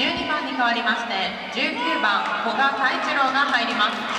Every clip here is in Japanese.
12番に変わりまして19番古賀太一郎が入ります。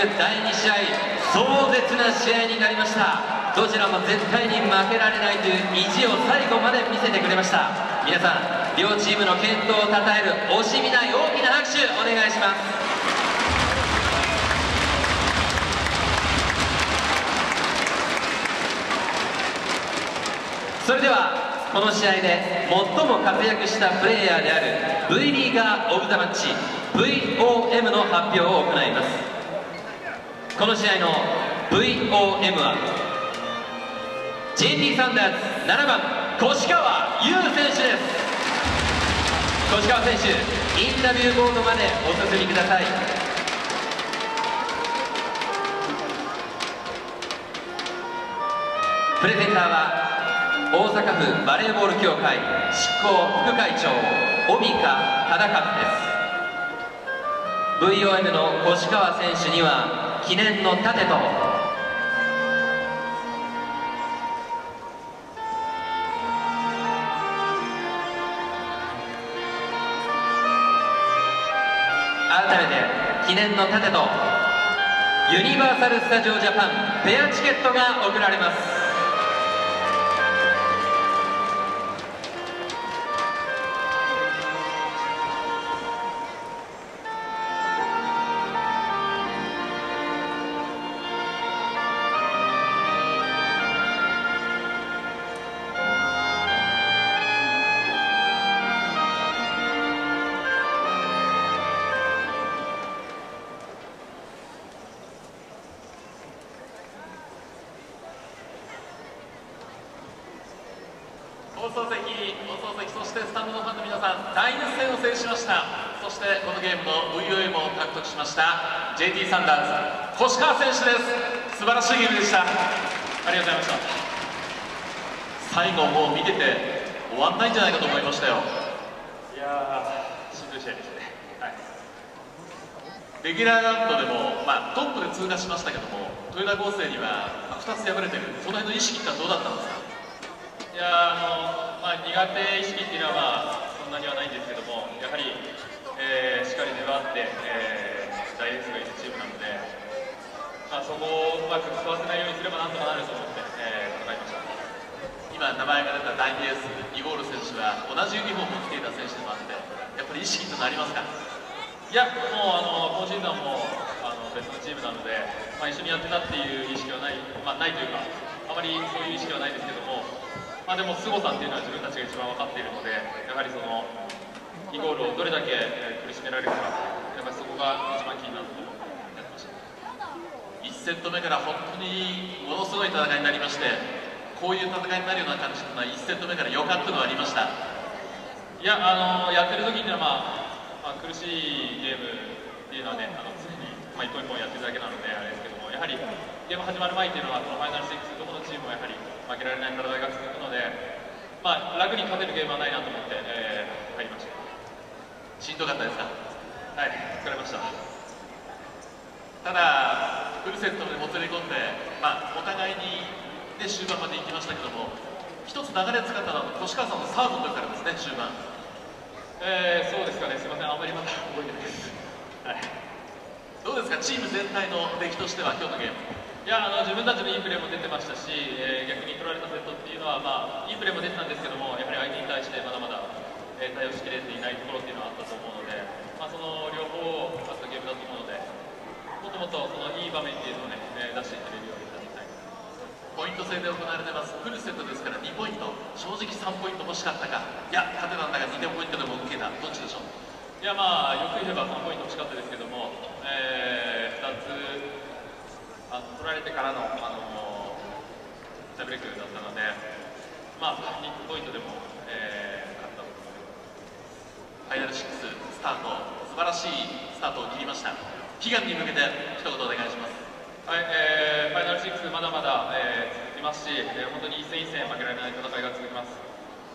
第2試合壮絶な試合になりました。どちらも絶対に負けられないという意地を最後まで見せてくれました。皆さん両チームの健闘をたたえる惜しみない大きな拍手お願いします。それではこの試合で最も活躍したプレイヤーである V リーガー・オブ・ザ・マッチ VOM の発表を行います。この試合の VOM は JT サンダーズ7番越川優選手です。越川選手インタビューボードまでお進みください。プレゼンターは大阪府バレーボール協会執行副会長帯川忠和です。VOM の越川選手には記念の盾と。改めて記念の盾とユニバーサル・スタジオ・ジャパンペアチケットが贈られます。そしてスタンドのファンの皆さん大熱戦を制しました。そしてこのゲームの VOM を獲得しました JT サンダーズ越川選手です。素晴らしいゲームでした。ありがとうございました。最後もう見てて終わんないんじゃないかと思いましたよ。いやーしんどい試合ですね。はい。レギュラーラウンドでも、まあ、トップで通過しましたけども豊田合成には2つ敗れてる。その辺の意識ってどうだったんですか？いやあの、まあ、苦手意識っていうのは、まあ、そんなにはないんですけども、やはり、えー、しっかり粘って、えー、大エースがいるチームなので、まあ、そこをうまく使わせないようにすればなんとかなると思って、えー、戦いました。今、名前が出た第2エース、イゴール選手は同じユニフォームを着ていた選手でもあって、やっぱり意識となりますか？いや、もうあの今シーズンはもうあの別のチームなので、まあ、一緒にやってたっていう意識はない、まあ、ないというか、あまりそういう意識はないですけども、まあ、でも凄さっていうのは自分たちが一番分かっているのでやはりそのイゴールをどれだけ苦しめられるかやっぱりそこが一番気になると思ってやってました1セット目から本当にものすごい戦いになりましてこういう戦いになるような感じというのは1セット目から予感というのはありました。いやあのやってる時っていうのは、まあ、まあ、苦しいゲームっていうのはねあの常に、まあ、一本一本やってるだけなのであれですけどもやはりゲーム始まる前っていうのはこのファイナ負けられない戦いが続くので、まあ、楽に勝てるゲームはないなと思って、えー、入りました。しんどかったですか？はい疲れました。ただフルセットでもつれ込んで、まあ、お互いに、ね、終盤まで行きましたけども一つ流れ使ったのは越川さんのサーブの時からですね終盤。えー、そうですかね。すみません。あんまりまだ覚えてないです、はい、どうですか？チーム全体の出来としては今日のゲームいやあの自分たちのいいプレーも出てましたし、えー、逆に取られたセットっていうのは、まあ、いいプレーも出てたんですけどもやはり相手に対してまだまだ、えー、対応しきれていないところっていうのはあったと思うので、まあ、その両方を勝ったゲームだと思うのでもっともっとそのいい場面っていうのをね、えー、出していけれるようになりたい。ポイント制で行われてます。フルセットですから2ポイント。正直3ポイント欲しかったか。いや勝てたんだが2点ポイントでも受けた。どっちでしょう？いやまあよく言えば3ポイント欲しかったですけども、えー、2つあ取られてからの、あのタイブレークだったので、まあ、ニックポイントでも、えー、勝ったと思ファイナル6スタート、素晴らしいスタートを切りました。悲願に向けて一言お願いします。はい、えー、ファイナル6まだまだ、えー、続きますし、えー、本当に一戦一戦負けられない戦いが続きます。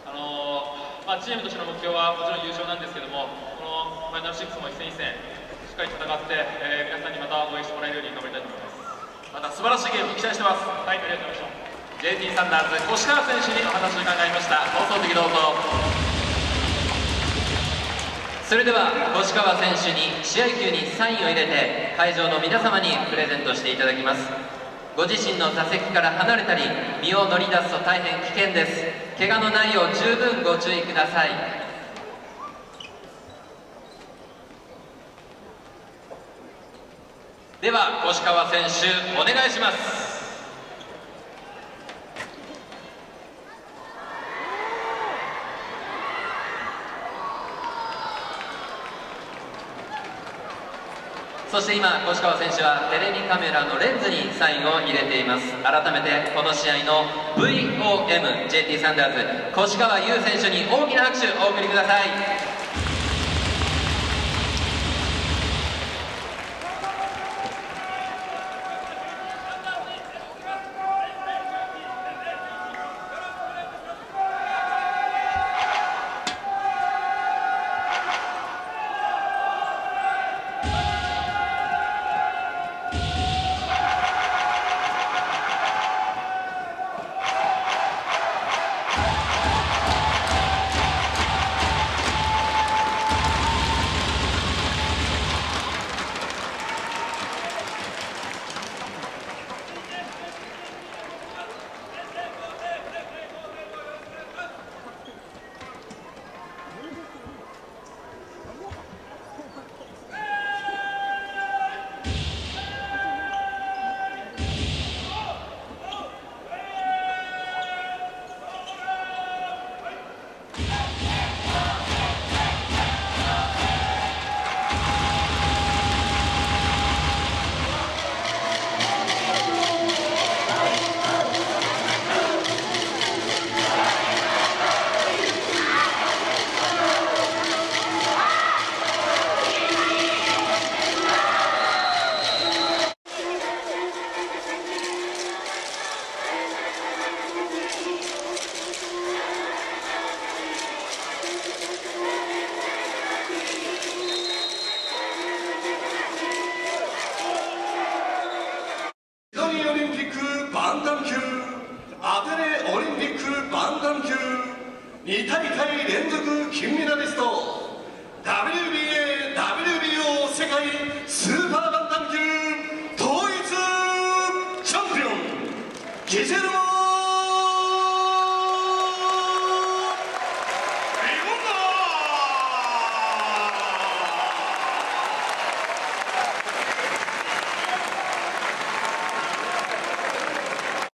あのー、まあ、チームとしての目標はもちろん優勝なんですけども、このファイナル6も一戦一戦しっかり戦って、えー、皆さんにまた応援してもらえるように頑張りたいと思います。また素晴らしいゲーム期待してますはいありがとうございました JT サンダーズ越川選手にお話を伺いました放送席どうぞそれでは越川選手に試合球にサインを入れて会場の皆様にプレゼントしていただきます。ご自身の座席から離れたり身を乗り出すと大変危険です。怪我のないよう十分ご注意ください。では越川選手お願いします。そして今越川選手はテレビカメラのレンズにサインを入れています。改めてこの試合の VOMJT サンダーズ越川優選手に大きな拍手をお送りください。